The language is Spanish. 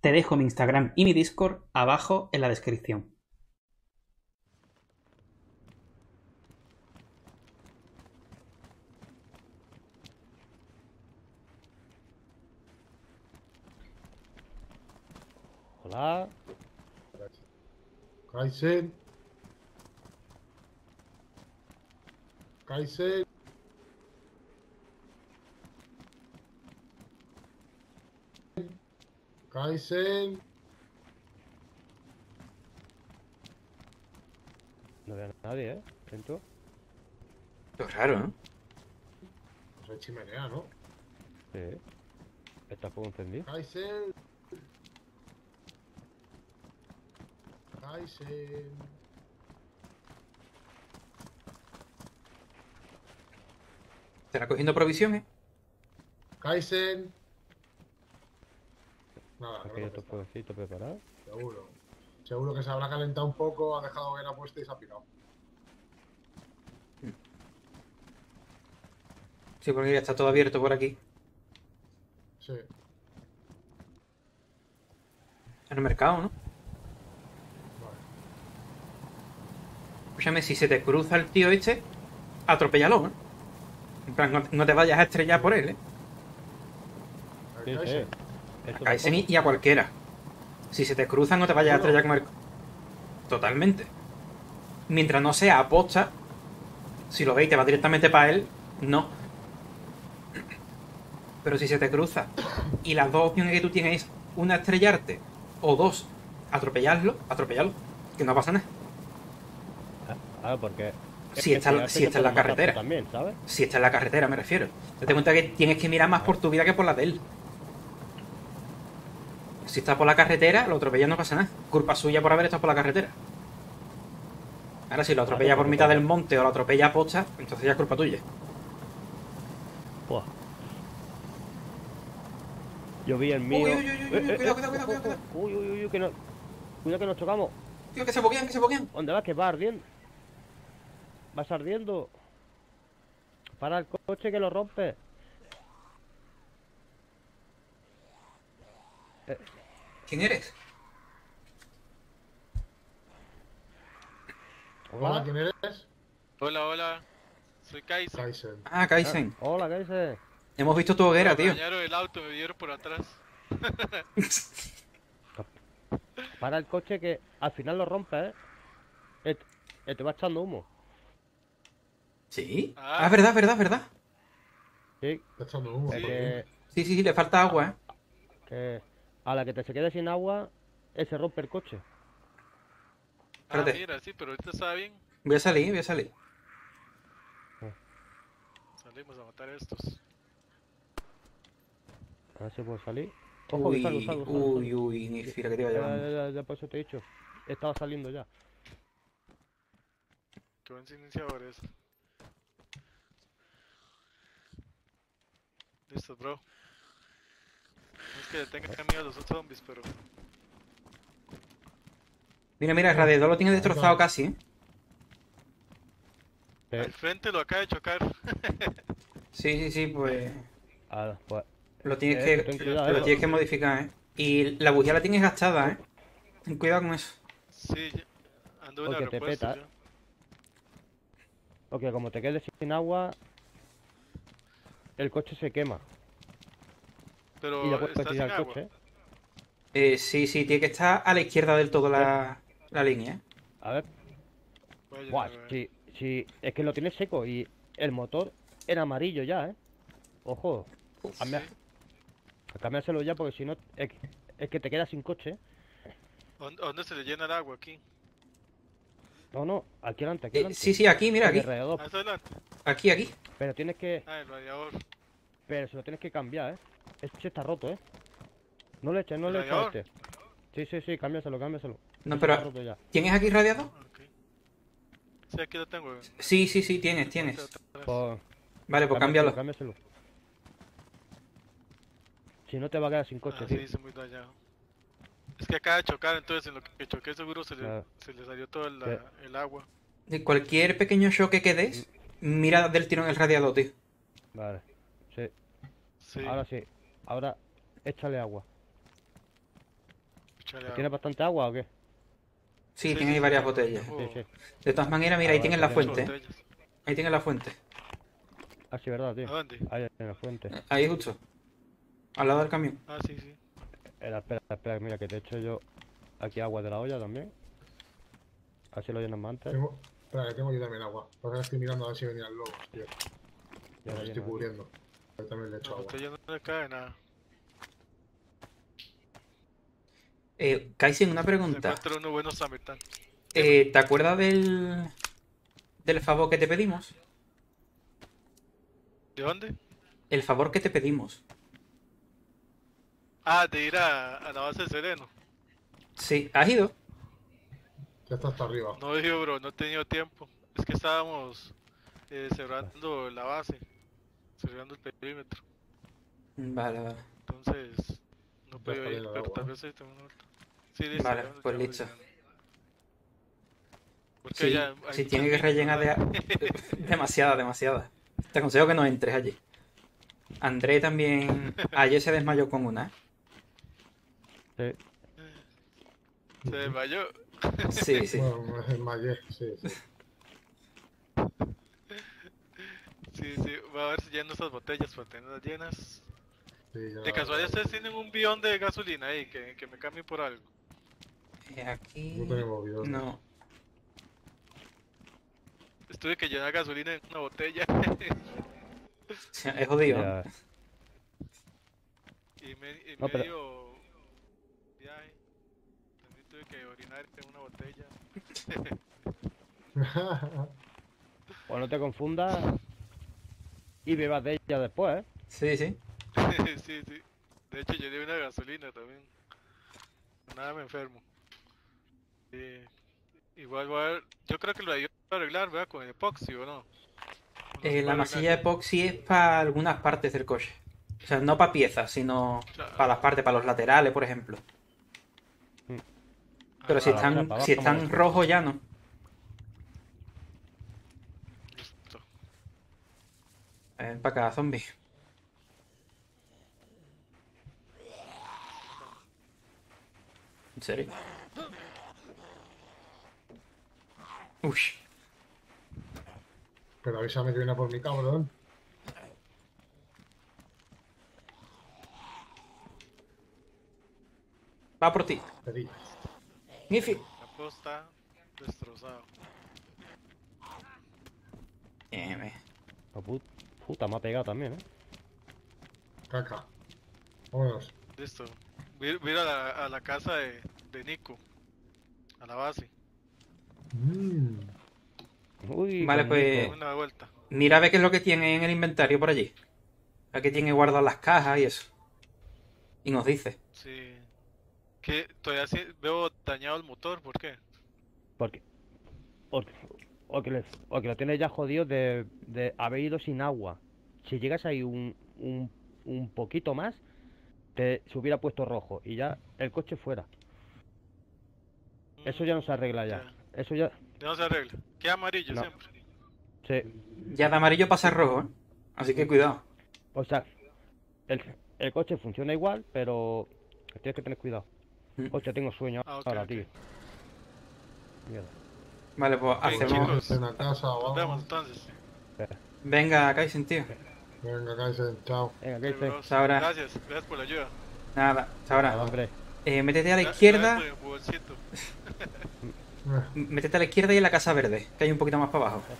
Te dejo mi Instagram y mi Discord abajo en la descripción. Hola. Kaiser. Kaiser. Kaiser. No veo a nadie, ¿eh? ¿Dentro? Qué raro, ¿no? Pues hay chimenea, ¿no? Sí. Está fuego encendido. Kaiser. Kaiser. ¿Estará cogiendo provisiones? Kaiser. Nada, fueguecito preparado. seguro. Seguro que se habrá calentado un poco, ha dejado hoguera puesta y se ha pirado. Sí, porque ya está todo abierto por aquí. Sí. En el mercado, ¿no? Vale. Escúchame, si se te cruza el tío este, atropéllalo, ¿eh? En plan, no, no te vayas a estrellar por él, ¿eh? Sí, ver, sí. A Kaisen y, a cualquiera. Si se te cruzan, no te vayas a estrellar con el... Totalmente. Mientras no sea aposta, si lo veis te va directamente para él, no. Pero si se te cruza y las dos opciones que tú tienes es una estrellarte o dos atropellarlo, atropellarlo, que no pasa nada. Ah, porque. Si es está- si te está en la carretera. También, ¿sabes? Si está en la carretera, me refiero. Date cuenta que tienes que mirar más por tu vida que por la de él. Si está por la carretera, lo atropella no pasa nada. Culpa suya por haber estado por la carretera. Ahora, si lo atropella por mitad del monte o lo atropella a posta, entonces ya es culpa tuya. Buah. Yo vi el mío. uy, uy, uy, uy, Eh, eh, cuidado, eh, cuidado, cuidado, cuidado. ojo. Uy, uy, uy, uy, que no. Cuidado que nos chocamos. Tío, que se boquean, que se boquean. ¿Dónde vas? Que va ardiendo. Vas ardiendo. Para el coche que lo rompe. ¿Quién eres? Hola, ¿quién eres? Hola, hola. Soy. Kaiser. Ah, Kaisen. Hola, ¿qué dices? Hemos visto tu hoguera, Me tío. dañaron el auto, me dieron por atrás. Para el coche que al final lo rompe, ¿eh? Eh, eh, te va echando humo. ¿Sí? Ah. Ah, es verdad, es verdad, es verdad. Sí, Está echando humo. Sí. que, Sí, sí, sí, le falta agua, ¿eh? que a la que te se quede sin agua, eh, se rompe el coche. Ah, Espérate. mira, sí, pero ahorita está bien. Voy a salir, voy a salir. Salimos a matar a estos. A ver si puedo salir. Ojo, Uy, salgo, salgo, salgo, uy, uy, ni fira que te iba Ya, llevando. ya, ya, ya por eso te he dicho. Estaba saliendo ya. Qué buen silenciador es. Listo, bro. No es que le tenga miedo a los otros zombies, pero. Mira, mira, el radiador lo tiene destrozado casi, ¿eh? Eh, Al frente lo acaba de chocar. Sí, sí, sí, pues... ah, pues, Lo tienes eh, que, cuidado, lo eh. tienes que modificar, ¿eh? Y la bujía la tienes gastada, ¿eh? Ten cuidado con eso. Sí, ando en Porque te peta. ya. Ok, como te quedes sin agua, el coche se quema. Pero Y ya puedes está sin tirar el agua. coche. ¿eh? Eh, sí, sí, tiene que estar a la izquierda del todo la, la línea, ¿eh? A ver, Vaya, Buah, a ver. si, si es que lo tienes seco y el motor era amarillo ya, ¿eh? Ojo, cambia, cámbiaselo ya porque si no es, que- es que te quedas sin coche. ¿eh? ¿Dónde, se le llena el agua aquí? No, no, aquí adelante, aquí Eh, adelante. sí, sí, aquí, mira, aquí. Aquí, aquí. Pero tienes que, Ah, el radiador. Pero se lo tienes que cambiar, ¿eh? Este está roto, ¿eh? No le eches, no ¿El le eches a este. Sí, sí, sí, cámbiaselo, cámbiaselo. No, Ese pero-. ¿Tienes aquí radiador? Ok. Sí, aquí lo tengo. Sí, sí, sí, tienes, tienes. Atrás. Pues, Vale, pues cámbialo. cámbiaselo. Si no te va a quedar sin coche, Ah, tío. sí, se muy dañado. Es que acaba de chocar, entonces en lo que choqué seguro se le, Claro. se le salió todo el agua. De cualquier pequeño choque que des, mira del tirón el radiador, tío. Vale, sí. Sí, Ahora sí. Ahora échale agua. échale agua. ¿Tienes bastante agua o qué? Sí, Sí, tiene ahí sí, varias sí, botellas. tengo Sí, sí. De todas maneras, mira, ahí Ah, tienes vale, la fuente. botellas. Ahí tienes la fuente. Ah, sí, verdad, tío. ¿A dónde? Ahí en la fuente. Ahí justo. Al lado del camión. Ah, sí, sí. Espera, espera, espera, mira que te echo yo aquí agua de la olla también. Así lo llenas más antes. Tengo... Espera, que tengo yo también agua. Ahora estoy mirando a ver si venían lobos, tío. Ya Los estoy aquí. Ahí también le agua. no le cae nada. Eh, Kaisen, una pregunta. Eh, ¿Te acuerdas del. del favor que te pedimos? ¿De dónde? El favor que te pedimos. Ah, de ir a, a la base de Sereno. Sí, ¿has ido? Ya está hasta arriba. No, digo, bro, no he tenido tiempo. Es que estábamos eh, cerrando la base, cerrando el perímetro. Vale, vale. Entonces, no puedo ir, pero tal vez ahí tengo una vuelta. Sí, listo. Vale, ya- pues listo. Porque Sí, ya si tiene que rellenar de. demasiada, demasiada. Te aconsejo que no entres allí. André también. Ayer se desmayó con una. ¿eh? Sí. Se desmayó. Sí, sí. Bueno, es Mayé, sí, sí. Sí, sí, voy a ver si lleno esas botellas para tenerlas llenas. sí ya- De casualidad ustedes tienen un bidón de gasolina ahí, que, que me cambien por algo. Eh, Aquí. No tenemos bidón. No. Estuve que llenar gasolina en una botella Es jodido. Ya, y, me, y No, pero- medio viaje. También tuve que orinar en una botella. O no te confundas y bebas de ella después, ¿eh? Sí, sí. sí, sí. De hecho, llené una gasolina también. Nada me enfermo. Eh, igual voy a ver. Yo creo que lo ayudo a arreglar, ¿verdad? Con el epoxi, ¿o no? ¿O no se Eh, la masilla epoxi es para algunas partes del coche. O sea, no para piezas, sino Claro. para las partes, para los laterales, por ejemplo. Pero si Ah, están, si están rojos ya no. listo. Ven para acá, zombie. ¿En serio? Uy, Pero avísame que viene por mi cabrón. va por ti. Nifi. La posta destrozado. Bien, bien. Pu- Puta, me ha pegado también, ¿eh? Caca. Vámonos. Listo. Voy, voy a ir a la, a la casa de, de Nico. A la base. Mm. Uy, Vale, pues- Nico. Una vuelta. Mira a ver qué es lo que tiene en el inventario por allí. Aquí tiene guardadas las cajas y eso. Y nos dice. Sí. Que todavía sí veo dañado el motor, ¿por qué? Porque, porque, o que, les- o que lo tienes ya jodido de, de haber ido sin agua. Si llegas ahí un, un, un poquito más, te, se hubiera puesto rojo y ya el coche fuera. Eso ya no se arregla ya. Eso ya, Ya no se arregla. Queda amarillo No. siempre. sí. Ya de amarillo pasa a rojo, ¿eh? Así que cuidado. O sea, el, el coche funciona igual, pero tienes que tener cuidado. Mm. Hostia, tengo sueño Ah, ok, ahora, ok. tío. Mierda. Vale, pues hacemos. chicos. En la casa, Nos vemos vamos. entonces. Venga, Kaisen, tío. Venga, Kaisen, chao. Venga, ¿qué Sí. Ahora. Gracias, gracias por la ayuda. Nada, hasta ahora. Hombre. Eh, métete a la izquierda. Métete a la izquierda y en la casa verde, que hay un poquito más para abajo.